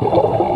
you